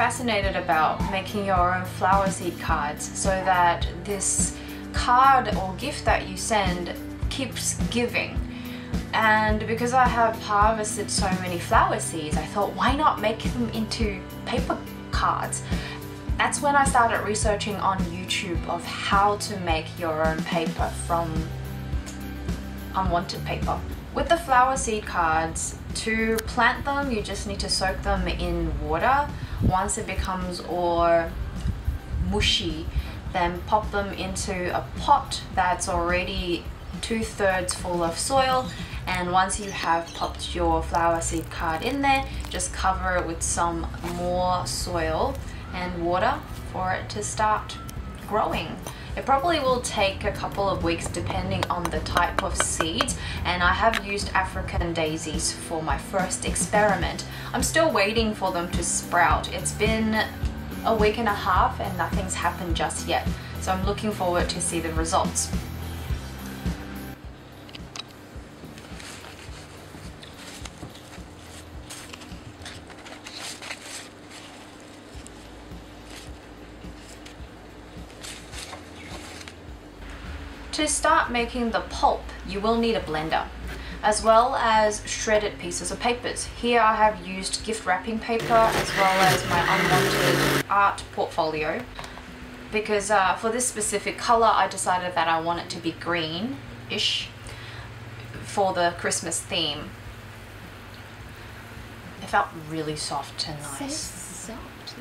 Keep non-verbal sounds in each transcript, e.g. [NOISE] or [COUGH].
Fascinated about making your own flower seed cards so that this card or gift that you send keeps giving. And because I have harvested so many flower seeds, I thought why not make them into paper cards? That's when I started researching on YouTube of how to make your own paper from unwanted paper. With the flower seed cards, to plant them you just need to soak them in water. Once it becomes all mushy, then pop them into a pot that's already two-thirds full of soil and once you have popped your flower seed card in there just cover it with some more soil and water for it to start growing. It probably will take a couple of weeks depending on the type of seeds and I have used African daisies for my first experiment. I'm still waiting for them to sprout. It's been a week and a half and nothing's happened just yet. So I'm looking forward to see the results. To start making the pulp, you will need a blender as well as shredded pieces of papers. Here I have used gift wrapping paper as well as my unwanted art portfolio because uh, for this specific color I decided that I want it to be green-ish for the Christmas theme. It felt really soft and nice. So soft.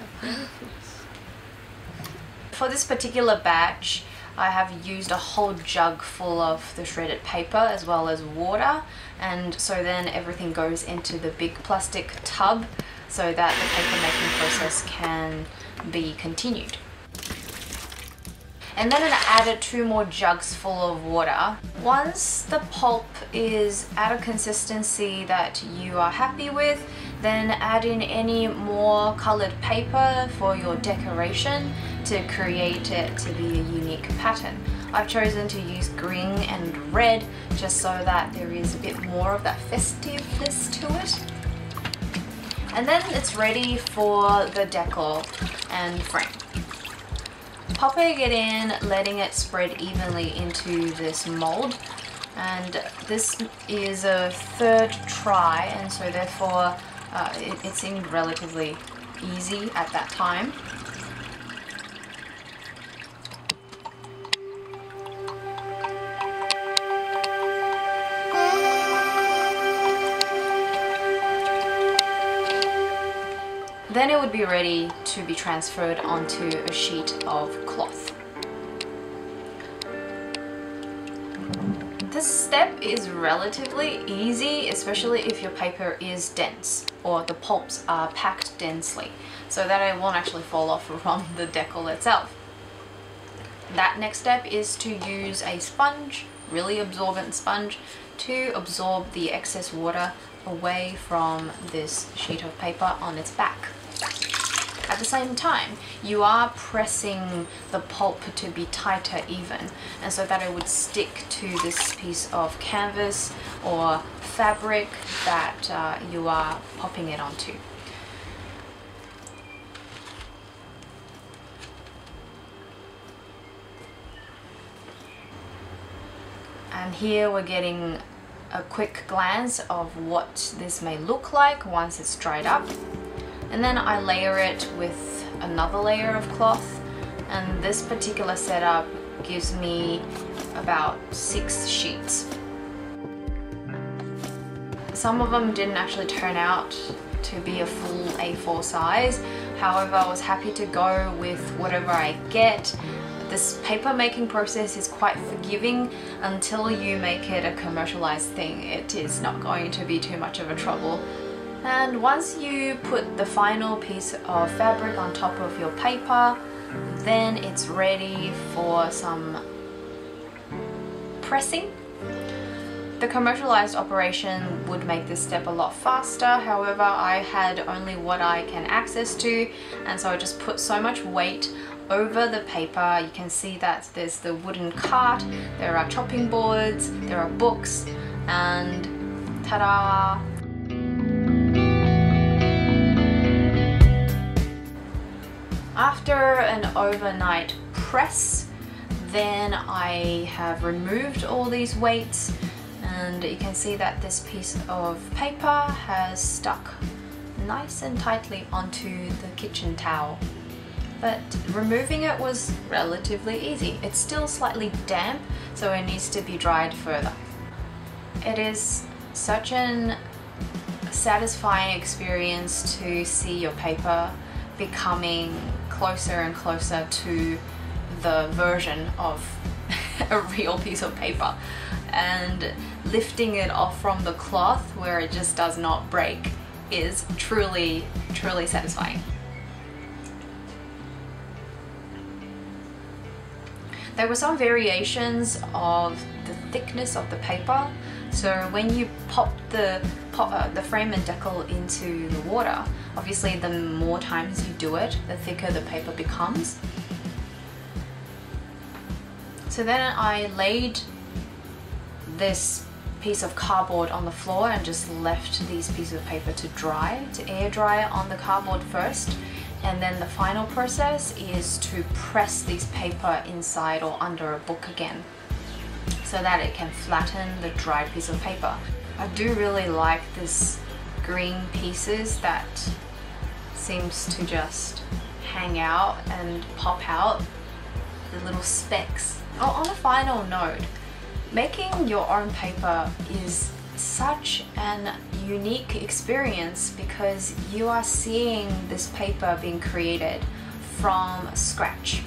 For this particular batch, I have used a whole jug full of the shredded paper as well as water and so then everything goes into the big plastic tub so that the paper making process can be continued. And then added two more jugs full of water. Once the pulp is at a consistency that you are happy with, then add in any more colored paper for your decoration to create it to be a unique pattern. I've chosen to use green and red just so that there is a bit more of that festiveness to it. And then it's ready for the decor and frame. Popping it in, letting it spread evenly into this mold and this is a third try and so therefore uh, it, it seemed relatively easy at that time. Then it would be ready to be transferred onto a sheet of cloth. This step is relatively easy, especially if your paper is dense or the pulps are packed densely so that it won't actually fall off [LAUGHS] from the deckle itself. That next step is to use a sponge, really absorbent sponge, to absorb the excess water away from this sheet of paper on its back. At the same time, you are pressing the pulp to be tighter even and so that it would stick to this piece of canvas or fabric that uh, you are popping it onto. And here we're getting a quick glance of what this may look like once it's dried up and then I layer it with another layer of cloth and this particular setup gives me about six sheets. Some of them didn't actually turn out to be a full A4 size however I was happy to go with whatever I get this paper making process is quite forgiving until you make it a commercialized thing. It is not going to be too much of a trouble and once you put the final piece of fabric on top of your paper, then it's ready for some pressing. The commercialized operation would make this step a lot faster, however I had only what I can access to and so I just put so much weight over the paper. You can see that there's the wooden cart, there are chopping boards, there are books and ta-da! After an overnight press, then I have removed all these weights and you can see that this piece of paper has stuck nice and tightly onto the kitchen towel. But removing it was relatively easy. It's still slightly damp, so it needs to be dried further. It is such an satisfying experience to see your paper becoming closer and closer to the version of [LAUGHS] a real piece of paper and lifting it off from the cloth where it just does not break is truly truly satisfying. There were some variations of the thickness of the paper so when you pop the uh, the frame and deckle into the water, obviously the more times you do it, the thicker the paper becomes. So then I laid this piece of cardboard on the floor and just left these pieces of paper to dry, to air dry on the cardboard first. And then the final process is to press these paper inside or under a book again so that it can flatten the dried piece of paper. I do really like this green pieces that seems to just hang out and pop out the little specks. Oh, on a final note, making your own paper is such an unique experience because you are seeing this paper being created from scratch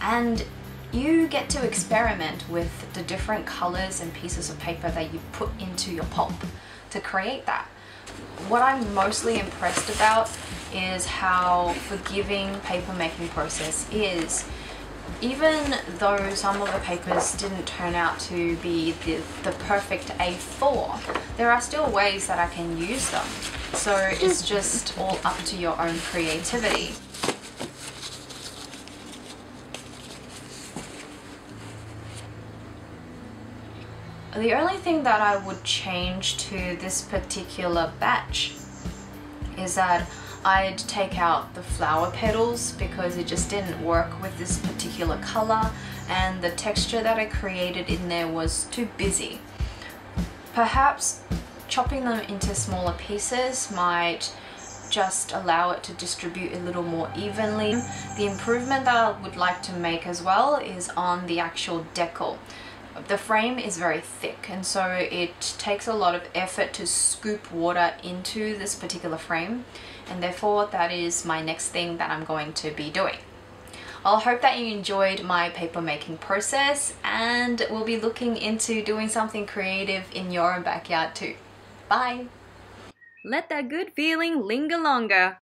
and you get to experiment with the different colors and pieces of paper that you put into your pulp to create that. What I'm mostly impressed about is how forgiving paper making process is. Even though some of the papers didn't turn out to be the, the perfect A4, there are still ways that I can use them. So it's hmm. just all up to your own creativity. The only thing that I would change to this particular batch is that I'd take out the flower petals because it just didn't work with this particular color and the texture that I created in there was too busy. Perhaps chopping them into smaller pieces might just allow it to distribute a little more evenly. The improvement that I would like to make as well is on the actual deckle. The frame is very thick and so it takes a lot of effort to scoop water into this particular frame and therefore that is my next thing that I'm going to be doing. I'll hope that you enjoyed my paper making process and we'll be looking into doing something creative in your own backyard too. Bye! Let that good feeling linger longer.